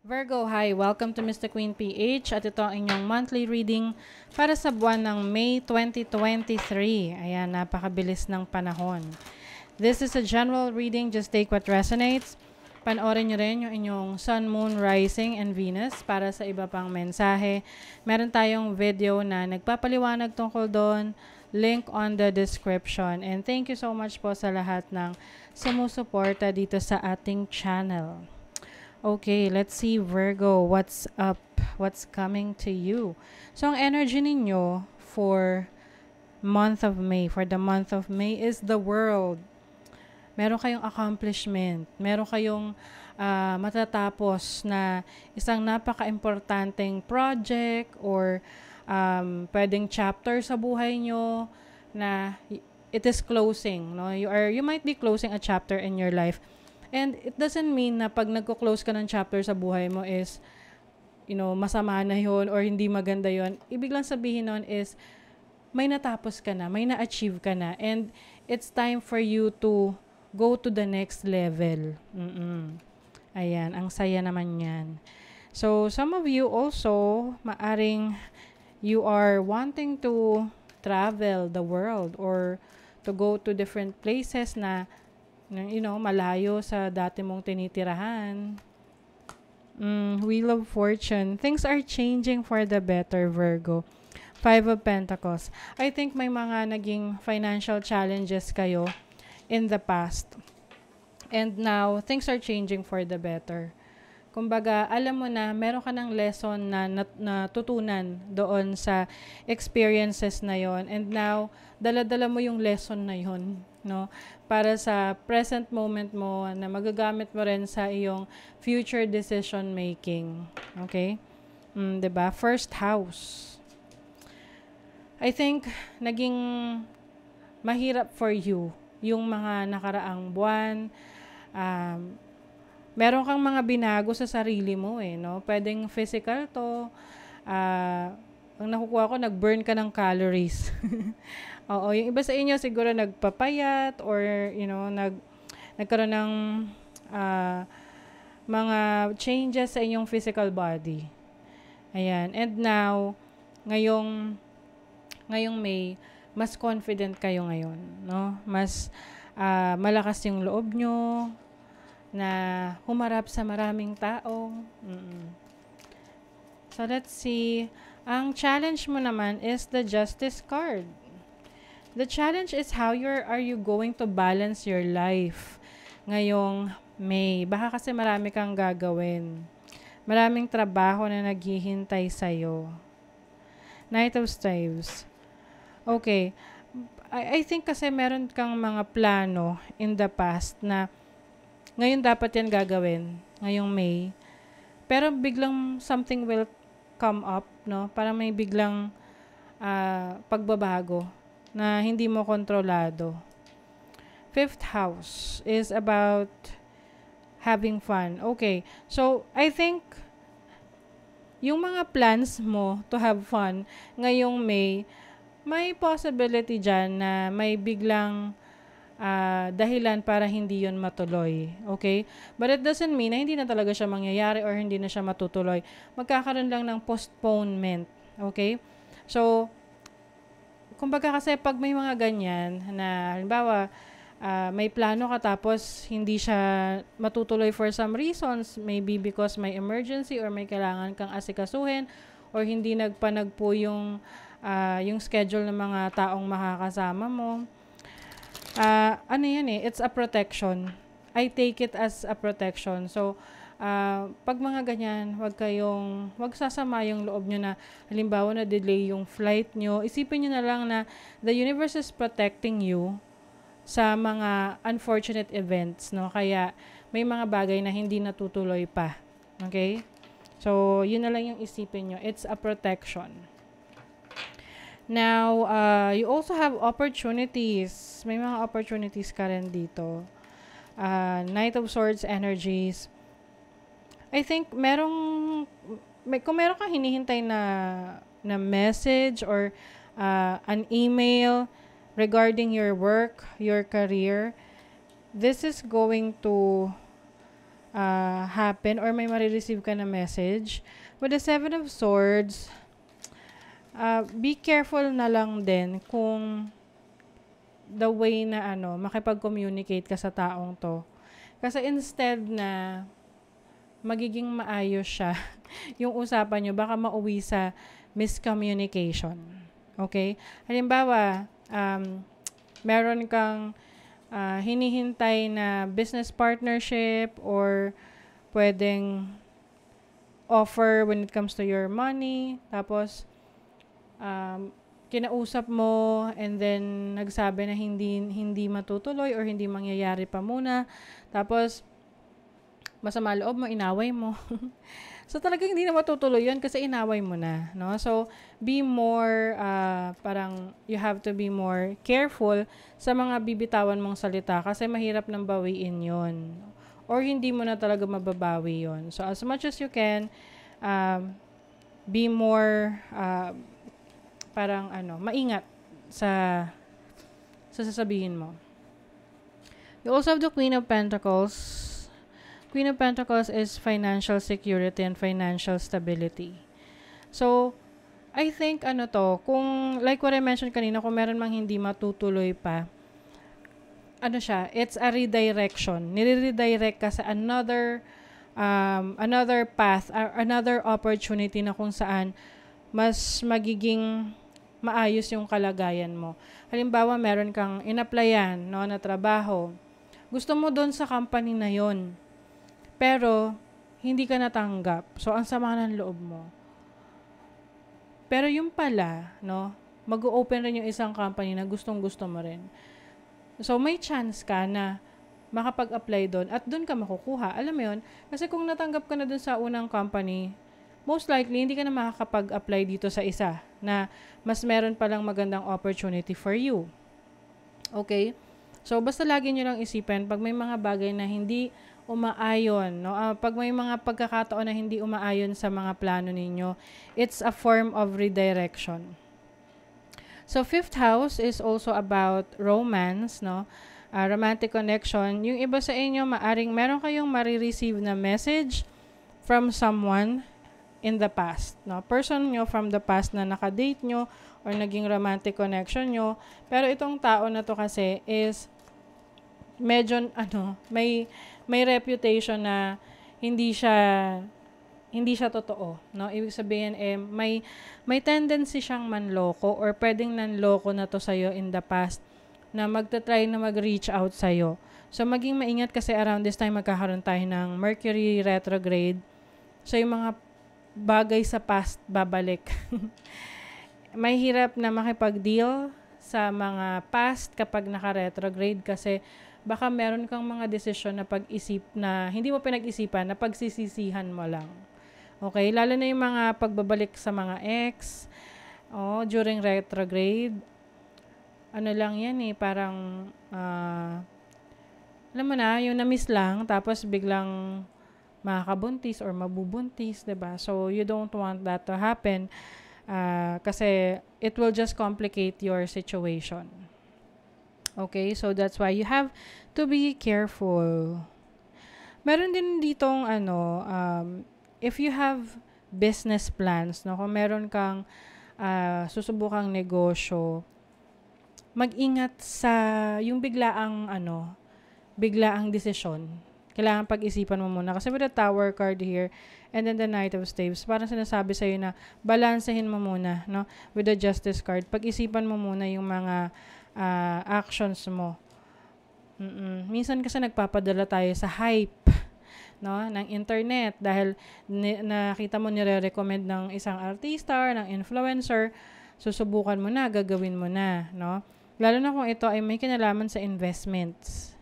Virgo, hi! Welcome to Mr. Queen PH at ito ang inyong monthly reading para sa buwan ng May 2023. Ayan, napakabilis ng panahon. This is a general reading, just take what resonates. Panoorin nyo rin yung inyong Sun, Moon, Rising, and Venus para sa iba pang mensahe. Meron tayong video na nagpapaliwanag tungkol doon. Link on the description. And thank you so much po sa lahat ng sumusuporta dito sa ating channel. Okay, let's see Virgo, what's up? What's coming to you? So, ang energy ninyo for month of May, for the month of May is the world. Meron kayong accomplishment. Meron kayong uh, matatapos na isang napaka-importanteng project or um, pwedeng chapter sa buhay nyo na it is closing. No? You, are, you might be closing a chapter in your life And it doesn't mean na pag nagko-close ka ng chapter sa buhay mo is, you know, masama na yon or hindi maganda yon Ibig lang sabihin nun is, may natapos ka na, may na-achieve ka na, and it's time for you to go to the next level. Mm-mm. Ayan, ang saya naman yan. So, some of you also, maaring you are wanting to travel the world or to go to different places na you know, malayo sa dati mong tinitirahan. Mm, Wheel of Fortune. Things are changing for the better, Virgo. Five of Pentacles. I think may mga naging financial challenges kayo in the past. And now, things are changing for the better. Kumbaga, alam mo na, meron ka ng lesson na natutunan doon sa experiences na yon And now, dala-dala mo yung lesson na yon no? Para sa present moment mo na magagamit mo rin sa iyong future decision making. Okay? Mm, 'di ba? First house. I think naging mahirap for you yung mga nakaraang buwan. Um, meron kang mga binago sa sarili mo eh, no? Pwedeng physical to. Uh, ang nakukuha ko, nag-burn ka ng calories. Oo, yung iba sa inyo siguro nagpapayat or, you know, nag, nagkaroon ng uh, mga changes sa inyong physical body. Ayan. And now, ngayong, ngayong May, mas confident kayo ngayon, no? Mas uh, malakas yung loob nyo, na humarap sa maraming tao. Mm-mm. So, let's see. Ang challenge mo naman is the justice card. The challenge is how you're, are you going to balance your life ngayong May. Baka kasi marami kang gagawin. Maraming trabaho na naghihintay sa'yo. Knight of Staves. Okay. I, I think kasi meron kang mga plano in the past na ngayon dapat yan gagawin, ngayong May. Pero biglang something will come up, no? Parang may biglang uh, pagbabago na hindi mo kontrolado. Fifth house is about having fun. Okay. So, I think yung mga plans mo to have fun ngayong May, may possibility dyan na may biglang uh, dahilan para hindi yon matuloy. Okay? But it doesn't mean na hindi na talaga siya mangyayari or hindi na siya matutuloy. Magkakaroon lang ng postponement. Okay? So, kumbaga kasi pag may mga ganyan na halimbawa uh, may plano ka tapos hindi siya matutuloy for some reasons, maybe because may emergency or may kailangan kang asikasuhin or hindi nagpanagpo yung uh, yung schedule ng mga taong makakasama mo uh, ano yan eh, it's a protection. I take it as a protection. So, uh, pag mga ganyan, wag kayong, wag sasama yung loob nyo na, halimbawa na delay yung flight nyo, isipin nyo na lang na the universe is protecting you sa mga unfortunate events, no? Kaya, may mga bagay na hindi natutuloy pa. Okay? So, yun na lang yung isipin nyo. It's a protection. Now, uh, you also have opportunities. May mga opportunities ka rin dito. Uh, Knight of Swords energies. I think merong, may, kung meron kang hinihintay na, na message or uh, an email regarding your work, your career, this is going to uh, happen or may marireceive ka na message. With the Seven of Swords, uh, be careful na lang din kung the way na ano, makipag-communicate ka sa taong to. Kasi instead na magiging maayos siya, yung usapan nyo, baka mauwi sa miscommunication. Okay? Halimbawa, um, meron kang uh, hinihintay na business partnership or pwedeng offer when it comes to your money. Tapos, um, kinausap mo and then nagsabi na hindi hindi matutuloy or hindi mangyayari pa muna. Tapos, masama loob mo, inaway mo. So talagang hindi na matutuloy yun kasi inaway mo na, no? So be more uh, parang you have to be more careful sa mga bibitawan mong salita kasi mahirap nang bawiin 'yon. Or hindi mo na talaga mababawi 'yon. So as much as you can um, be more uh, parang ano, maingat sa sa sasabihin mo. You also have the Queen of Pentacles Queen of Pentacles is financial security and financial stability. So, I think ano to, kung like what I mentioned kanina, kung meron mang hindi matutuloy pa, ano siya, it's a redirection. Nire-redirect ka sa another um, another path, or another opportunity na kung saan mas magiging maayos yung kalagayan mo. Halimbawa, meron kang inaplayan no, na trabaho. Gusto mo doon sa company na yon pero, hindi ka natanggap. So, ang sama ng loob mo. Pero yung pala, no, mag-open rin yung isang company na gustong-gusto mo rin. So, may chance ka na makapag-apply doon at doon ka makukuha. Alam mo yun? Kasi kung natanggap ka na doon sa unang company, most likely, hindi ka na makakapag-apply dito sa isa na mas meron palang magandang opportunity for you. Okay? So, basta lagi nyo lang isipin, pag may mga bagay na hindi umaayon. No? Uh, pag may mga pagkakataon na hindi umaayon sa mga plano ninyo, it's a form of redirection. So, fifth house is also about romance, no? Uh, romantic connection. Yung iba sa inyo, maaring meron kayong marireceive na message from someone in the past. No? Person nyo from the past na nakadate nyo or naging romantic connection nyo. Pero itong tao na to kasi is medyo, ano, may may reputation na hindi siya hindi siya totoo, no? Ibig sabihin eh may may tendency siyang manloko or pwedeng nanloko na to sa in the past na magta-try na mag-reach out sa iyo. So maging maingat kasi around this time magkakaroon tayo ng Mercury retrograde. So yung mga bagay sa past babalik. may hirap na makipag-deal sa mga past kapag naka-retrograde kasi baka meron kang mga desisyon na pag-isip na hindi mo pinag-isipan na pagsisisihan mo lang. Okay? Lalo na yung mga pagbabalik sa mga ex, oh, during retrograde, ano lang yan eh, parang, uh, alam mo na, yung na-miss lang, tapos biglang makakabuntis or mabubuntis, ba? So you don't want that to happen uh, kasi it will just complicate your situation. Okay, so that's why you have to be careful. Meron din ditong ano, um, if you have business plans, no, kung meron kang uh, susubukang negosyo, mag-ingat sa yung biglaang ano, biglaang desisyon. Kailangan pag-isipan mo muna. Kasi with the tower card here, and then the knight of staves, parang sinasabi sa'yo na balansehin mo muna, no? With the justice card, pag-isipan mo muna yung mga uh, actions mo. Mm-mm. Minsan kasi nagpapadala tayo sa hype no ng internet dahil ni, nakita mo nire-recommend ng isang artista ng influencer susubukan mo na gagawin mo na no lalo na kung ito ay may kinalaman sa investments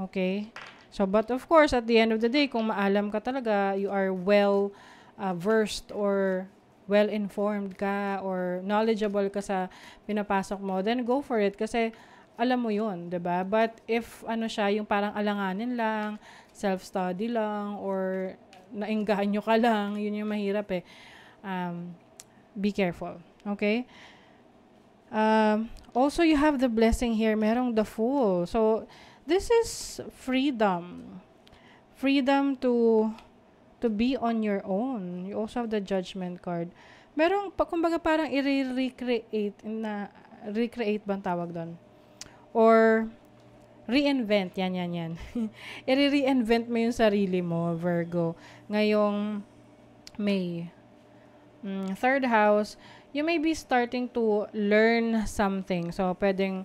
okay so but of course at the end of the day kung maalam ka talaga you are well uh, versed or well informed ka or knowledgeable ka sa pinapasok mo, then go for it kasi alam mo 'yun, ba? But if ano siya, yung parang alanganin lang, self-study lang or naengganyo ka lang, 'yun yung mahirap eh. Um, be careful, okay? Um, also you have the blessing here, merong the fool. So this is freedom. freedom to to be on your own. You also have the judgment card. Merong, kumbaga parang i-recreate na, recreate bang tawag doon? Or, reinvent, yan, yan, yan. I-reinvent mo yung sarili mo, Virgo, ngayong May. Mm, third house, you may be starting to learn something. So, pwedeng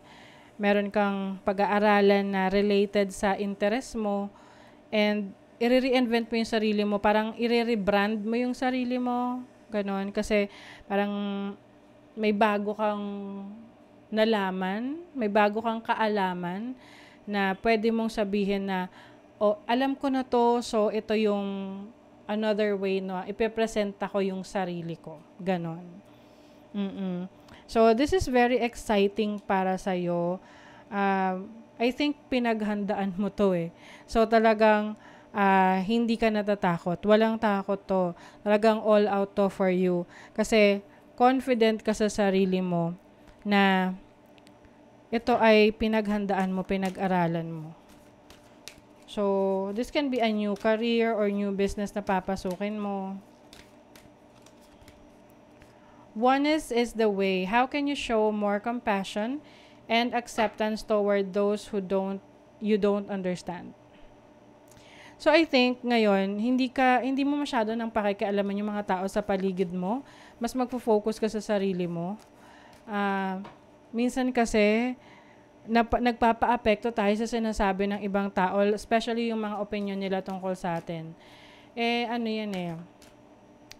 meron kang pag-aaralan na related sa interest mo and i-reinvent mo yung sarili mo, parang i-rebrand mo yung sarili mo, ganon. Kasi parang may bago kang nalaman, may bago kang kaalaman na pwede mong sabihin na, oh, alam ko na to, so ito yung another way no, ipepresenta ko yung sarili ko. Ganon. Mm-mm. So, this is very exciting para sa'yo. Uh, I think pinaghandaan mo to eh. So, talagang uh, hindi ka natatakot. Walang takot to. Talagang all out to for you. Kasi confident ka sa sarili mo na ito ay pinaghandaan mo, pinag-aralan mo. So, this can be a new career or new business na papasukin mo. Oneness is the way. How can you show more compassion and acceptance toward those who don't you don't understand? So I think ngayon, hindi ka hindi mo masyado nang pakikialaman yung mga tao sa paligid mo. Mas magfo-focus ka sa sarili mo. Uh, minsan kasi nap- nagpapa-apekto tayo sa sinasabi ng ibang tao, especially yung mga opinion nila tungkol sa atin. Eh ano yan eh.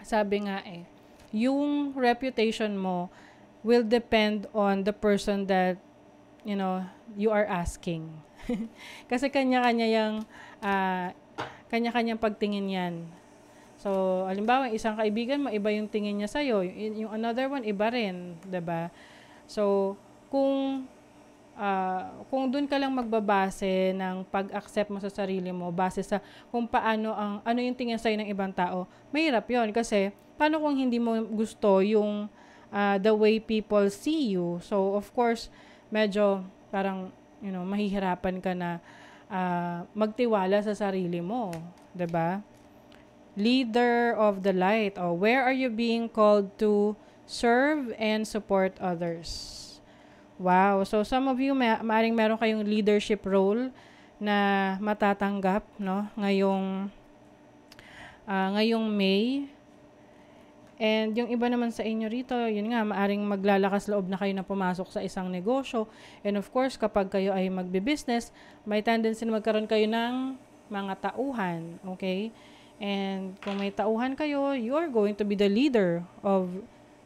Sabi nga eh, yung reputation mo will depend on the person that you know, you are asking. Kasi kanya-kanya yung uh, kanya-kanyang pagtingin yan. So, halimbawa, isang kaibigan mo, iba yung tingin niya sa'yo. Yung, yung another one, iba rin. ba diba? So, kung uh, kung doon ka lang magbabase ng pag-accept mo sa sarili mo base sa kung paano ang ano yung tingin sa'yo ng ibang tao, mahirap 'yon kasi paano kung hindi mo gusto yung uh, the way people see you. So of course, medyo parang you know, mahihirapan ka na uh, magtiwala sa sarili mo, 'di ba? Leader of the light. Oh, where are you being called to serve and support others? Wow. So some of you ma- maaring meron kayong leadership role na matatanggap, no? Ngayong uh, ngayong May. And yung iba naman sa inyo rito, yun nga, maaring maglalakas loob na kayo na pumasok sa isang negosyo. And of course, kapag kayo ay magbe-business, may tendency na magkaroon kayo ng mga tauhan. Okay? And kung may tauhan kayo, you're going to be the leader of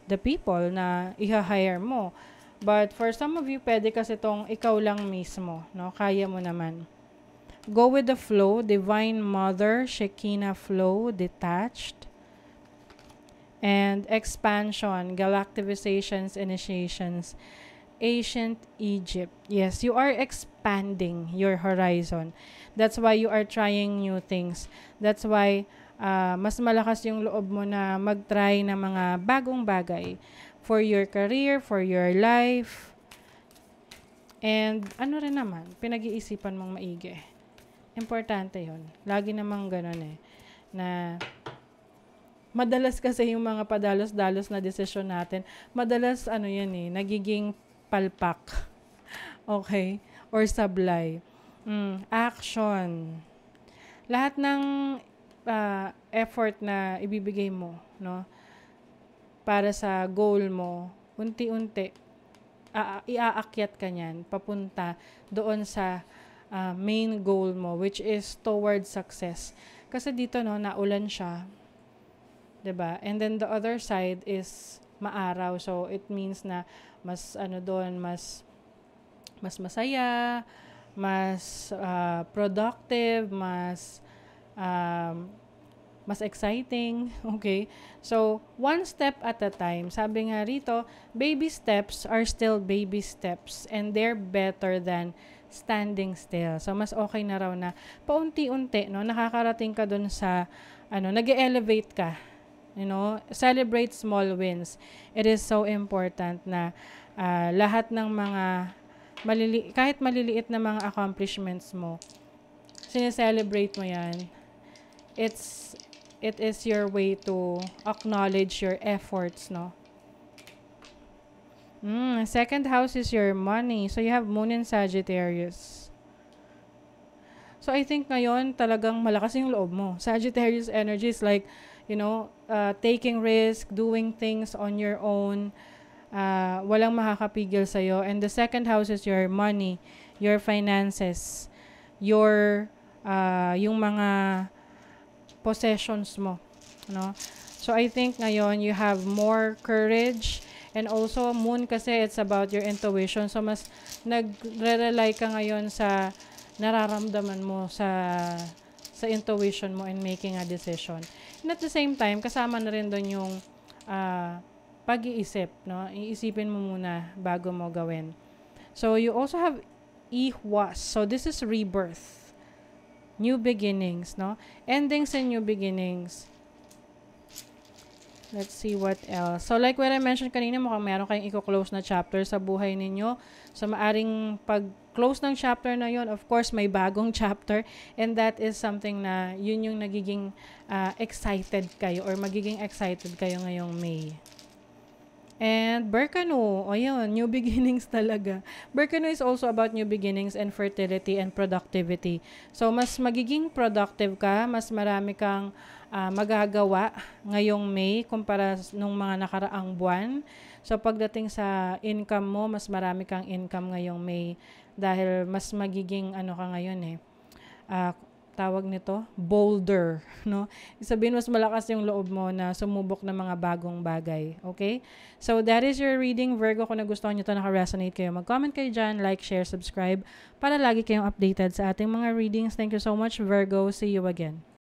the people na iha-hire mo. But for some of you, pwede kasi itong ikaw lang mismo. No? Kaya mo naman. Go with the flow. Divine Mother, Shekinah Flow, Detached and expansion, galactivizations, initiations, ancient Egypt. Yes, you are expanding your horizon. That's why you are trying new things. That's why uh, mas malakas yung loob mo na mag-try ng mga bagong bagay for your career, for your life. And ano rin naman, pinag-iisipan mong maigi. Importante yon Lagi namang ganun eh. Na madalas kasi yung mga padalos-dalos na desisyon natin, madalas ano yan eh, nagiging palpak. okay? Or sablay. Mm, action. Lahat ng uh, effort na ibibigay mo, no? Para sa goal mo, unti-unti, uh, iaakyat ka niyan, papunta doon sa uh, main goal mo, which is towards success. Kasi dito, no, naulan siya, 'di ba? And then the other side is maaraw. So it means na mas ano doon, mas mas masaya, mas uh, productive, mas um, mas exciting, okay? So, one step at a time. Sabi nga rito, baby steps are still baby steps and they're better than standing still. So, mas okay na raw na paunti-unti, no, nakakarating ka dun sa, ano, nag elevate ka You know, celebrate small wins. It is so important na uh, lahat ng mga malili kahit maliliit na mga accomplishments mo, sineselebrate mo yan, it's, it is your way to acknowledge your efforts, no? Mm, second house is your money. So, you have moon in Sagittarius. So, I think ngayon talagang malakas yung loob mo. Sagittarius energy is like, you know, uh, taking risk, doing things on your own, uh, walang makakapigil sa'yo. And the second house is your money, your finances, your, uh, yung mga possessions mo. No? So, I think ngayon you have more courage and also moon kasi it's about your intuition. So, mas nagre-rely ka ngayon sa nararamdaman mo sa sa intuition mo in making a decision. And at the same time, kasama na rin doon yung uh, pag-iisip, no? Iisipin mo muna bago mo gawin. So, you also have ihwas. So, this is rebirth. New beginnings, no? Endings and new beginnings. Let's see what else. So, like what I mentioned kanina, mukhang meron kayong i-close na chapter sa buhay ninyo. So, maaring pag-close ng chapter na yon, of course, may bagong chapter. And that is something na yun yung nagiging uh, excited kayo or magiging excited kayo ngayong May. And Berkano, o yun, new beginnings talaga. Berkano is also about new beginnings and fertility and productivity. So, mas magiging productive ka, mas marami kang uh, magagawa ngayong May kumpara nung mga nakaraang buwan. So pagdating sa income mo, mas marami kang income ngayong May dahil mas magiging ano ka ngayon eh. Uh, tawag nito, bolder, no? Sabihin mas malakas yung loob mo na sumubok ng mga bagong bagay, okay? So that is your reading, Virgo. Kung nagustuhan niyo to, naka-resonate kayo, mag-comment kayo dyan, like, share, subscribe, para lagi kayong updated sa ating mga readings. Thank you so much, Virgo. See you again.